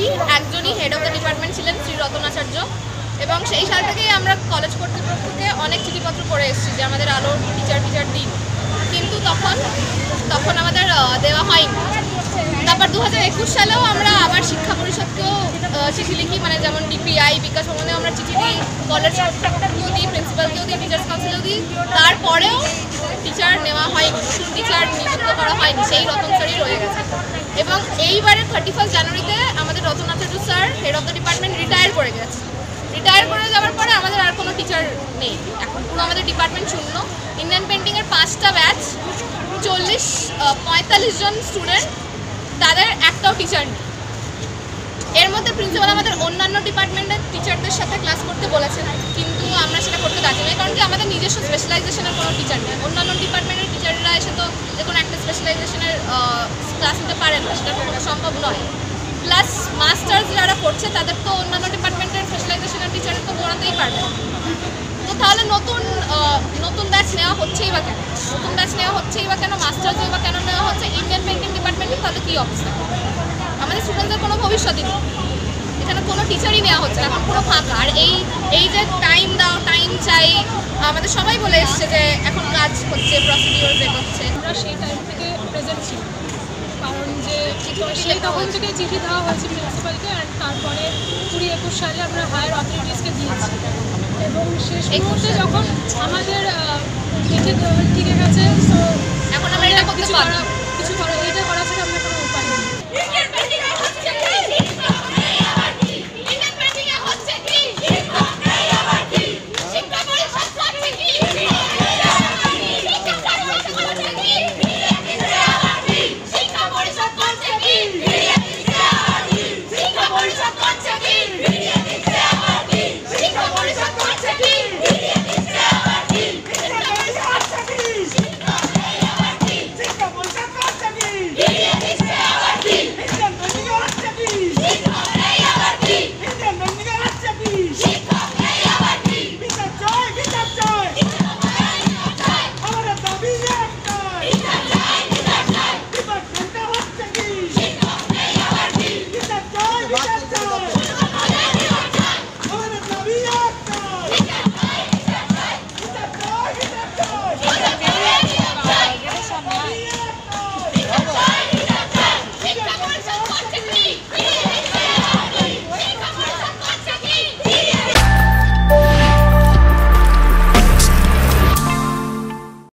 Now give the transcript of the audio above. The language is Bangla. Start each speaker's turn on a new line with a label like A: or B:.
A: পেয়েছি একজনই হেড অফ দ্য ডিপার্টমেন্ট ছিলেন শ্রী রতনাচার্য এবং সেই সাল থেকেই আমরা কলেজ কর্তৃপক্ষকে অনেক চিঠিপত্র করে এসেছি যে আমাদের আলো টিচার টিচার দিন কিন্তু তখন তখন আমাদের দেওয়া হয়নি। তারপর দু হাজার একুশ সালেও আমরা আবার শিক্ষা পরিষদকেও চিঠি লিখি। মানে যেমন ডিপিআই বিকাশ ভবনেও আমরা চিঠি দিই কলেজ কর্তৃপক্ষকেও দিই প্রিন্সিপালকেও দিই টিচার্স কাউন্সিলেও দিই। তারপরেও টিচার নেওয়া হয়নি, নতুন টিচার নিযুক্ত করা হয়নি, সেই রতন রয়ে গেছে। এবং এইবারে থার্টি ফার্স্ট জানুয়ারিতে আমাদের Ratan Acharya sir head of the department retire করে গেছে। রিটায়ার করে যাওয়ার পরে আমাদের আর কোনো টিচার নেই। এখন পুরো আমাদের ডিপার্টমেন্ট শূন্য। ইন্ডিয়ান পেন্টিংয়ের পাঁচটা ব্যাচ চল্লিশ পঁয়তাল্লিশ জন স্টুডেন্ট তাদের একটাও টিচার নেই। এর মধ্যে প্রিন্সিপাল আমাদের অন্যান্য ডিপার্টমেন্টের টিচারদের সাথে ক্লাস করতে বলেছেন কিন্তু আমরা সেটা করতে রাজি নই, কারণ কি আমাদের নিজস্ব স্পেশালাইজেশনের কোনো টিচার নেই। অন্যান্য ডিপার্টমেন্টের টিচাররা এসে তো যে কোনো একটা স্পেশালাইজেশনের ক্লাস নিতে পারেন না, সেটা সম্ভব নয়। প্লাস মাস্টার্স যারা করছে, তাদের তো অন্যান্য ডিপার্টমেন্টের স্পেশালাইজেশনের টিচারের তো পড়াতেই পারবে। তো তাহলে নতুন নতুন ব্যাচ নেওয়া হচ্ছেই বা কেন? নতুন ব্যাচ নেওয়া হচ্ছেই বা কেন? মাস্টার্সও বা কেন নেওয়া হচ্ছে? ইন্ডিয়ান পেন্টিং ডিপার্টমেন্টে তাহলে কী অবস্থা? আমাদের স্টুডেন্টদের কোনো ভবিষ্যৎই নেই। এখানে কোনো টিচারই নেওয়া হচ্ছে এখন পুরো ফাঁকা। আর এই এই যে টাইম দাও টাইম চাই, আমাদের সবাই বলে এসছে যে এখন কাজ হচ্ছে প্রসিডিওর এগোচ্ছে।
B: আমরা সেই টাইম থেকে প্রেজেন্ট ছিল কারণ যে সেই তখন থেকে চিঠি দেওয়া হয়েছে প্রিন্সিপালকে অ্যান্ড তারপরে কুড়ি একুশ সালে আমরা হায়ার অথরিটিসকে দিয়েছি। এবং শেষ মুহূর্তে যখন আমাদের দেওয়া ঠিক আছে সো
A: এখন আমরা এটা করতে পারব।